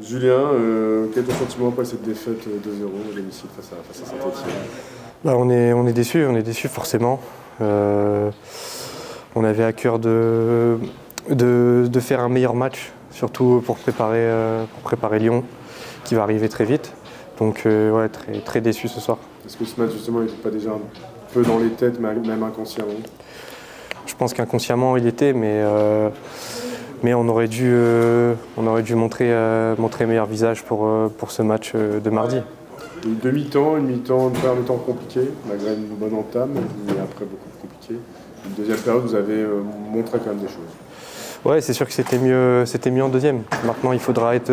Julien, euh, quel est ton sentiment après cette défaite 2-0 à domicile face à, face à Saint-Etienne? Bah, on est, on est déçu, on est déçu forcément. Euh, on avait à cœur de, de, de faire un meilleur match, surtout pour préparer, euh, pour préparer Lyon, qui va arriver très vite. Donc ouais, très, très déçu ce soir. Est-ce que ce match justement n'était pas déjà un peu dans les têtes, même même inconsciemment? Je pense qu'inconsciemment il était, mais, mais on aurait dû, euh, on aurait dû montrer, euh, montrer meilleur visage pour, euh, pour ce match euh, de mardi. Une demi-temps, une mi-temps, une première mi-temps compliquée, malgré une bonne entame, mais après beaucoup plus compliqué. Une deuxième période, vous avez montré quand même des choses. Ouais, c'est sûr que c'était mieux, c'était mieux en deuxième. Maintenant, il faudra être,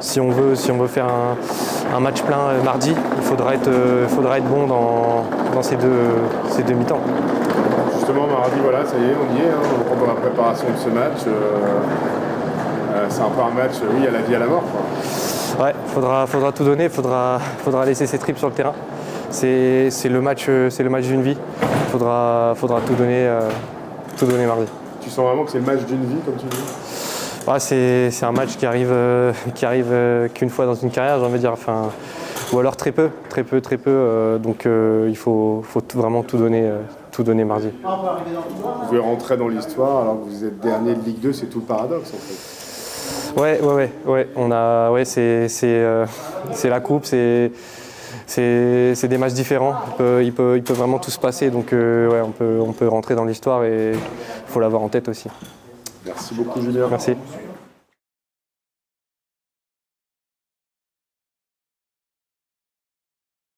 si on veut, si on veut faire un, un match plein mardi, il faudra être, faudra être bon dans, dans ces deux, ces deux mi-temps. Justement, mardi, voilà, ça y est, on y est, hein, on dans la préparation de ce match. euh, euh, c'est un peu un match, oui, à la vie, à la mort. Quoi. Ouais, faudra, faudra tout donner, faudra, faudra laisser ses tripes sur le terrain. C'est, le match, euh, c'est le match d'une vie. Faudra, faudra tout donner, euh, tout donner mardi. Tu sens vraiment que c'est le match d'une vie, comme tu dis? Ouais, c'est, un match qui arrive, euh, qui arrive euh, qu'une fois dans une carrière, j'ai envie de dire. Enfin, ou alors très peu, très peu, très peu. euh, donc il faut, faut tout- vraiment tout donner, tout donner mardi. Vous pouvez rentrer dans l'histoire alors que vous êtes dernier de Ligue 2, c'est tout le paradoxe en fait. Ouais, ouais, ouais, ouais. On a, ouais, c'est, la coupe, c'est, c'est, c'est des matchs différents. Il peut, il peut, il peut vraiment tout se passer, donc euh, ouais, on peut, on peut rentrer dans l'histoire et il faut l'avoir en tête aussi. Merci beaucoup Julien. Merci.